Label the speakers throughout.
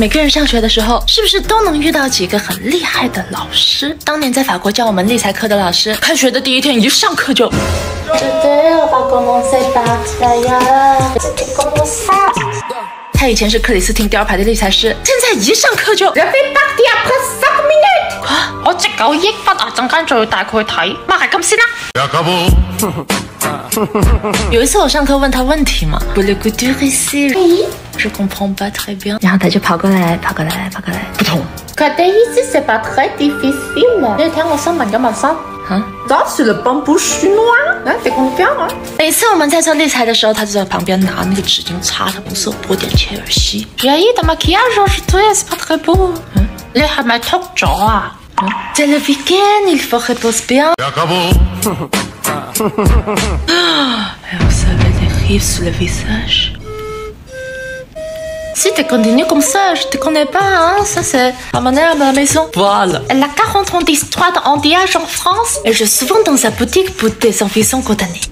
Speaker 1: 每个人上学的时候，是不是都能遇到几个很厉害的老师？当年在法国教我们理财课的老师，开学的第一天一上课就，他以前是克里斯汀第二排的理财师，现在一上课就，
Speaker 2: 我只九一笔啊，阵间再大概睇，咪系咁先啦。
Speaker 1: 有一次我上课问他问题嘛，然后他就跑过来，跑过来，跑过来，不
Speaker 2: 通。
Speaker 1: 每次我们在做立裁的时候，他就在旁边拿那个纸巾擦他不是拨点钱而已。
Speaker 2: 愿意的嘛，第二说是作业是怕他不。嗯，你还没脱着啊？
Speaker 1: 在那边干，你不还不是病？Alors ah, ça des rives sur le visage. Si tu continues comme ça, je te connais pas, hein. Ça, c'est à manière à ma maison. Voilà.
Speaker 2: Elle a 40 ans d'histoire en en France
Speaker 1: et je suis souvent dans sa boutique pour des enfants condamnés.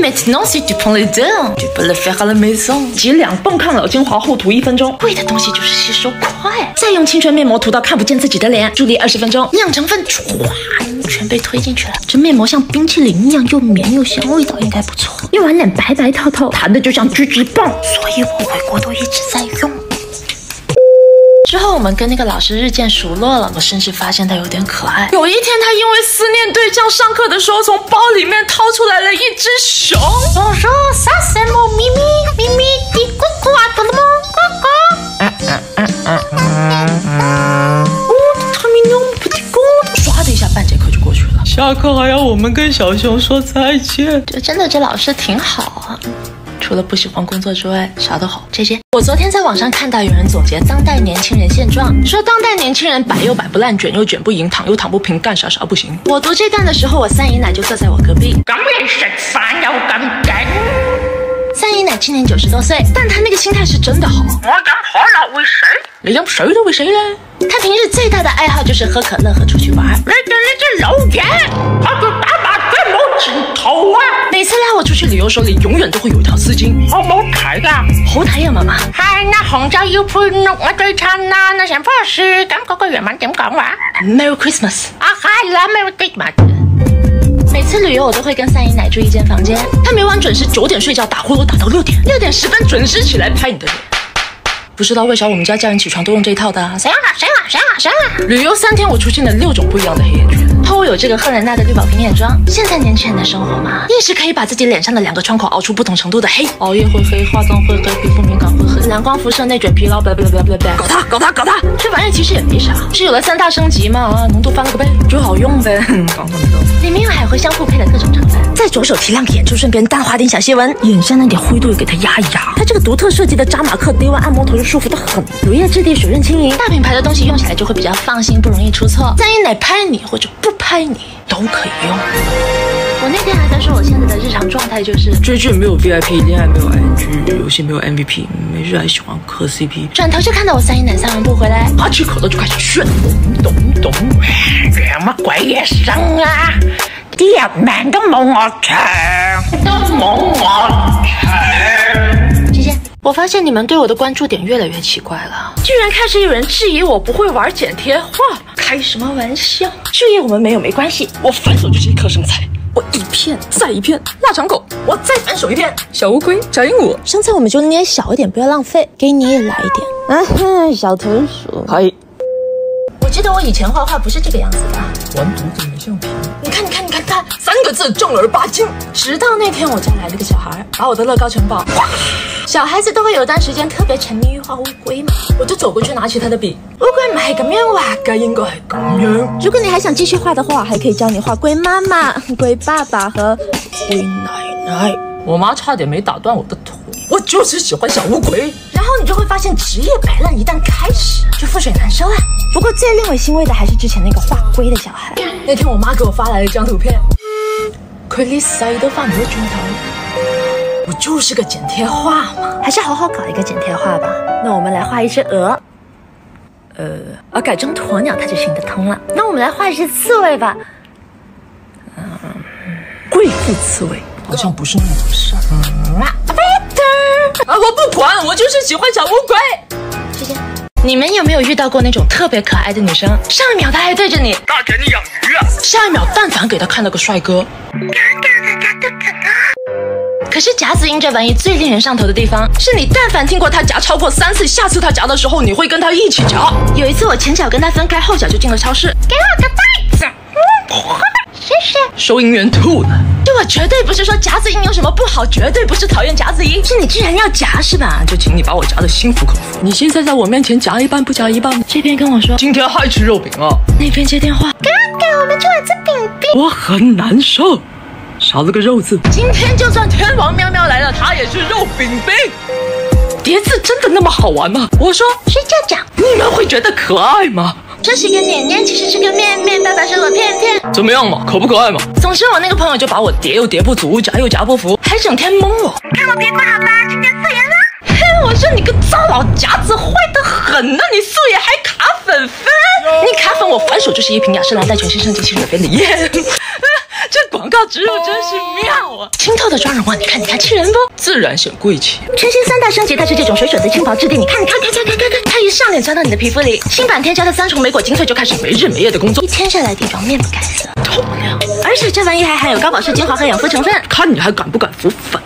Speaker 1: ，maintenant prends les tu deux, si maison
Speaker 3: 挤两泵抗老精华，厚涂一分钟。
Speaker 1: 贵的东西就是吸收快。
Speaker 3: 再用青春面膜涂到看不见自己的脸，助力二十分钟。
Speaker 1: 营养成分哗，全被推进去了。这面膜像冰淇淋一样，又绵又香，味道应该不错。
Speaker 3: 用完脸白白透透，弹的就像狙击棒。
Speaker 1: 所以我回国都一直在用。之后我们跟那个老师日渐熟络了，我甚至发现他有点可爱。有一天他因为思念对象，上课的时候从包里面掏出来了一只熊。
Speaker 2: 我说啥什么咪咪咪咪，嘀咕咕啊，mon m i
Speaker 1: 哦，他咪咪不咕咕唰的一下半节课就过去了。
Speaker 3: 下课还要我们跟小熊说再见，
Speaker 1: 就真的这老师挺好。除了不喜欢工作之外，啥都好。姐姐，我昨天在网上看到有人总结当代年轻人现状，说当代年轻人摆又摆不烂，卷又卷不赢，躺又躺不平，干啥啥不行。我读这段的时候，我三姨奶就坐在我隔壁。三姨奶今年九十多岁，但她那个心态是真的好。
Speaker 2: 我可乐
Speaker 3: 你饮水都为谁呢？
Speaker 1: 她平日最大的爱好就是喝可乐和出去玩。手里永远都会有一条丝巾。
Speaker 2: 好睇噶，
Speaker 1: 好睇啊，妈妈。
Speaker 2: 系那红就要配绿啊，最衬啊。那想棵树，咁嗰个原文点讲话
Speaker 1: ？Merry Christmas！
Speaker 2: 啊嗨，Love Merry Christmas！
Speaker 1: 每次旅游我都会跟三姨奶住一间房间，她每晚准时九点睡觉，打呼噜打到六点，六点十分准时起来拍你的脸。不知道为啥我们家家人起床都用这一套的，
Speaker 2: 谁好谁好谁好谁好。
Speaker 1: 旅游三天，我出现了六种不一样的黑眼圈。还有这个赫莲娜的绿宝瓶眼妆，现在年轻人的生活嘛，一时可以把自己脸上的两个窗口熬出不同程度的黑。熬夜会黑，化妆会黑，皮肤敏感会黑，蓝光辐射、内卷、疲劳，不不不不不，搞它，搞它，搞它！这玩意其实也没啥，是有了三大升级嘛，浓度翻了个倍，就好用呗。搞里面用海茴香复配的各种成分，再着手提亮眼周，顺便淡化点小细纹，眼下那点灰度给它压一压。它这个独特设计的扎马克低温按摩头就舒服的很，乳液质地水润轻盈，大品牌的东西用起来就会比较放心，不容易出错。再一奶拍你或者不。拍你都可以用。我那天还在说，我现在的日常状态就是
Speaker 3: 追剧没有 VIP，恋爱没有 IG，游戏没有 MVP，没事还喜欢磕 CP。
Speaker 1: 转头就看到我三姨奶三万步回来，
Speaker 3: 拿起口罩就开始炫。懂懂懂，
Speaker 2: 什么鬼医生啊？啲人命都冇我长。我
Speaker 1: 发现你们对我的关注点越来越奇怪了，居然开始有人质疑我不会玩剪贴画，开什么玩笑？质疑我们没有没关系，
Speaker 3: 我反手就是一颗生菜，我一片再一片，腊肠狗，我再反手一片小乌龟、小鹦鹉，
Speaker 1: 生菜我们就捏小一点，不要浪费，给你也来一点，嗯哼，小豚鼠，
Speaker 3: 以。
Speaker 1: 我记得我以前画画不是这个样子的，
Speaker 3: 完犊子没橡皮。看你看你看看三个字正儿八经。
Speaker 1: 直到那天我家来了个小孩，把我的乐高城堡。小孩子都会有段时间特别沉迷于画乌龟嘛，我就走过去拿起他的笔。乌龟买个样画该应该咁样。如果你还想继续画的话，还可以教你画龟妈妈、龟爸爸和龟奶奶。
Speaker 3: 我妈差点没打断我的腿。我就是喜欢小乌龟。
Speaker 1: 然后你就会发现，职业白烂一旦开始，就覆水难收了。不过最令我欣慰的还是之前那个画龟的小孩。那天我妈给我发来了一张图片，克里斯阿姨的发头，不就是个剪贴画吗？还是好好搞一个剪贴画吧。那我们来画一只鹅。呃，啊，改装鸵鸟它就行得通了。那我们来画一只刺猬吧。
Speaker 3: 嗯，贵妇刺猬好像不是那么回事
Speaker 1: 儿。
Speaker 3: 啊！我不管，我就是喜欢小乌龟。
Speaker 1: 谢谢。你们有没有遇到过那种特别可爱的女生？上一秒她还对着你，
Speaker 2: 大给你养鱼啊！
Speaker 3: 下一秒，但凡给她看到个帅哥，都
Speaker 1: 可可是夹子音这玩意最令人上头的地方，
Speaker 3: 是你但凡听过她夹超过三次，下次她夹的时候，你会跟她一起夹。
Speaker 1: 有一次我前脚跟她分开，后脚就进了超市，给我个袋子。嗯，谢谢。
Speaker 3: 收银员吐了。
Speaker 1: 我绝对不是说夹子音有什么不好，绝对不是讨厌夹子音，是你居然要夹，是吧？
Speaker 3: 就请你把我夹的心服口服。你现在在我面前夹一半不夹一半，
Speaker 1: 这边跟我说
Speaker 3: 今天还吃肉饼啊？
Speaker 1: 那边接电话，哥哥，我们今晚吃饼饼。
Speaker 3: 我很难受，少了个肉字。
Speaker 1: 今天就算天王喵喵来了，他也是肉饼饼。
Speaker 3: 叠字真的那么好玩吗？我说
Speaker 1: 睡觉觉，
Speaker 3: 你们会觉得可爱吗？
Speaker 1: 这是个脸脸，其实是个面面，爸爸说我片片。
Speaker 3: 怎么样嘛，可不可爱嘛？
Speaker 1: 总之我那个朋友就把我叠又叠不足，夹又夹不服，还整天蒙我。看我叠过好吧，今天素颜了。嘿，我说你个糟老夹子，坏的很呢！你素颜还卡粉粉，你卡粉我反手就是一瓶雅诗兰黛全新升级气水粉的液。
Speaker 3: 这广告植入真是妙啊！
Speaker 1: 清透的妆容啊，你看你看，气人不？
Speaker 3: 自然显贵气。
Speaker 1: 全新三大升级，它是这种水水的轻薄质地，你看你看看看看看，它一上脸钻到你的皮肤里。新版添加的三重莓果精粹就开始没日没夜的工作，一天下来底妆面不改色，透亮。而且这玩意还含有高保湿精华和养肤成分，
Speaker 3: 看你还敢不敢浮粉？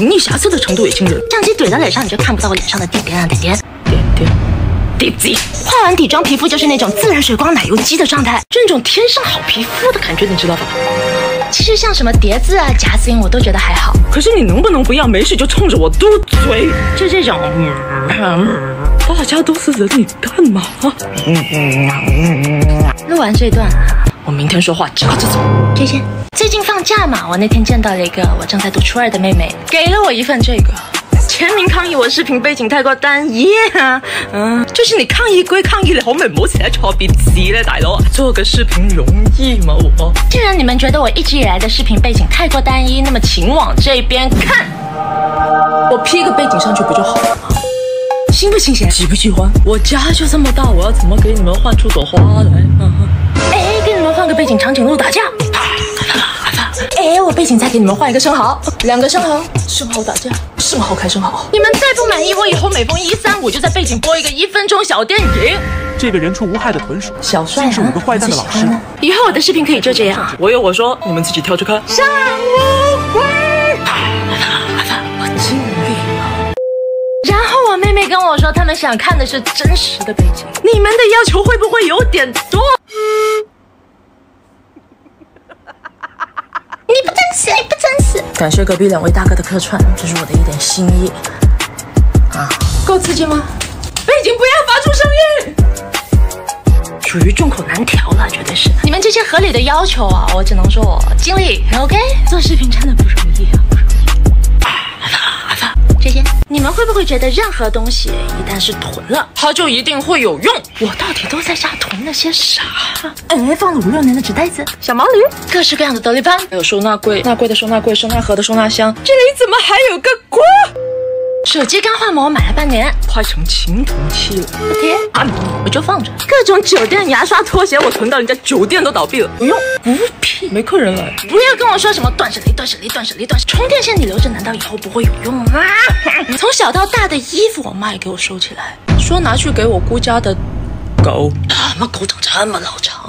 Speaker 3: 隐匿瑕疵的程度也惊人，
Speaker 1: 相机怼在脸上你就看不到我脸上的点点啊点点
Speaker 3: 点点。点。
Speaker 1: 不完底妆皮肤就是那种自然水光奶油肌的状态，
Speaker 3: 这种天生好皮肤的感觉，你知道吧？
Speaker 1: 其实像什么叠字啊、夹子音，我都觉得还好。
Speaker 3: 可是你能不能不要没事就冲着我嘟嘴？
Speaker 1: 就这种，
Speaker 3: 大家都是人，你干嘛
Speaker 1: 录完这段，
Speaker 3: 我明天说话夹着走。
Speaker 1: 再见。最近放假嘛，我那天见到了一个我正在读初二的妹妹，给了我一份这个。全民抗议！我视频背景太过单一啊！
Speaker 3: 嗯，就是你抗议归抗议，你可唔可以唔好写错别字嘞，大佬？做个视频容易吗？我
Speaker 1: 既然你们觉得我一直以来的视频背景太过单一，那么请往这边看，
Speaker 3: 我 P 个背景上去不就好了吗？
Speaker 1: 新不新鲜？
Speaker 3: 喜不喜欢？我家就这么大，我要怎么给你们换出朵花来？
Speaker 1: 哎，给你们换个背景，长颈鹿打架。哎，我背景再给你们换一个生蚝，两个生蚝，
Speaker 3: 生蚝打架。这么好，开声好。
Speaker 1: 你们再不满意，我以后每逢一、三、五就在背景播一个一分钟小电影。
Speaker 4: 这个人畜无害的豚鼠，
Speaker 1: 小帅
Speaker 4: 竟是五个坏蛋的老师。
Speaker 1: 以后我的视频可以就这样，
Speaker 3: 我有我说，你们自己挑着看。
Speaker 1: 上舞台，
Speaker 3: 我尽力了。
Speaker 1: 然后我妹妹跟我说，他们想看的是真实的背景。
Speaker 3: 你们的要求会不会有点多？
Speaker 1: 死不真实！
Speaker 3: 感谢隔壁两位大哥的客串，这是我的一点心意啊！够刺激吗？背景不要发出声音！
Speaker 1: 属于众口难调了，绝对是。你们这些合理的要求啊，我只能说，我尽力。OK，做视频真的不容易。啊。这些。你们会不会觉得任何东西一旦是囤了，
Speaker 3: 它就一定会有用？
Speaker 1: 我到底都在家囤了些啥？哎，放了五六年的纸袋子，小毛驴，各式各样的得力班，
Speaker 3: 还有收纳柜，纳柜的收纳柜，收纳盒的收纳箱，这里怎么还有个锅？
Speaker 1: 手机钢化膜买了半年，
Speaker 3: 快成青铜器了。
Speaker 1: 贴，我就放着。
Speaker 3: 各种酒店牙刷拖鞋，我存到人家酒店都倒闭了，不用，孤僻，没客人来。
Speaker 1: 不要跟我说什么断舍离，断舍离，断舍离，断。充电线你留着，难道以后不会有用吗？从小到大的衣服我卖，给我收起来。
Speaker 3: 说拿去给我姑家的狗。
Speaker 1: 什么狗长这么老长。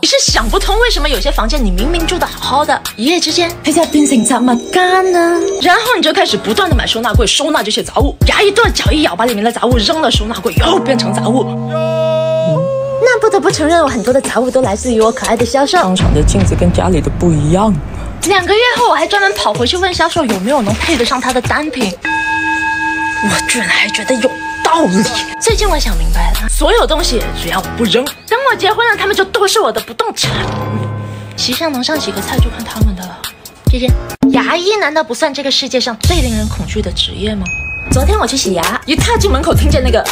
Speaker 1: 你是想不通为什么有些房间你明明住的好好的，一夜之间变成这么干呢？
Speaker 3: 然后你就开始不断的买收纳柜，收纳这些杂物。
Speaker 1: 牙一断，脚一咬，把里面的杂物扔了，收纳柜又变成杂物。那不得不承认，我很多的杂物都来自于我可爱的销售。
Speaker 3: 商场的镜子跟家里的不一样。
Speaker 1: 两个月后，我还专门跑回去问销售有没有能配得上它的单品。
Speaker 3: 我居然还觉得有。
Speaker 1: 最近我想明白了，所有东西只要我不扔，等我结婚了，他们就都是我的不动产。席上能上几个菜就看他们的了。姐姐，牙医难道不算这个世界上最令人恐惧的职业吗？昨天我去洗牙，
Speaker 3: 一踏进门口听见那个，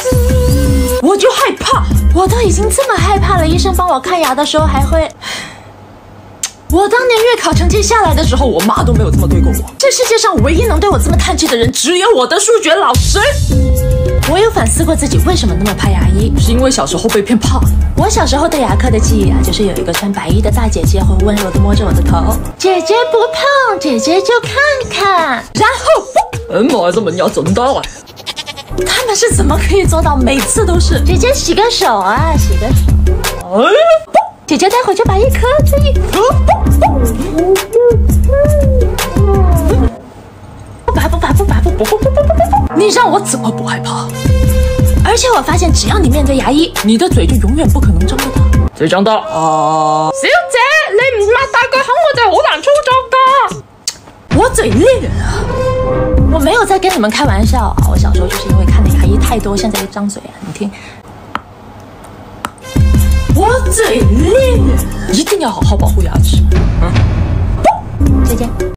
Speaker 3: 我就害怕。
Speaker 1: 我都已经这么害怕了，医生帮我看牙的时候还会。
Speaker 3: 我当年月考成绩下来的时候，我妈都没有这么对过我。这世界上唯一能对我这么叹气的人，只有我的数学老师。
Speaker 1: 我有反思过自己为什么那么怕牙医，
Speaker 3: 是因为小时候被骗怕。
Speaker 1: 我小时候对牙科的记忆啊，就是有一个穿白衣的大姐姐会温柔地摸着我的头。姐姐不碰，姐姐就看看。
Speaker 3: 然后，哎妈，这门牙真大啊！他们是怎么可以做到每次都是
Speaker 1: 姐姐洗个手啊，洗个手。姐姐，待会就拔一颗，注意！不拔不拔不拔不拔！
Speaker 3: 你让我怎么不害怕？
Speaker 1: 而且我发现，只要你面对牙医，
Speaker 3: 你的嘴就永远不可能张得大。
Speaker 2: 嘴张大啊！
Speaker 3: 小姐，你唔擘大个口，我就好难操作噶。我嘴裂人啊！
Speaker 1: 我没有在跟你们开玩笑啊！我小时候就是因为看的牙医太多，现在一张嘴啊，你听。
Speaker 3: 我嘴裂，
Speaker 2: 一定要好好保护牙齿。
Speaker 1: 嗯，再见。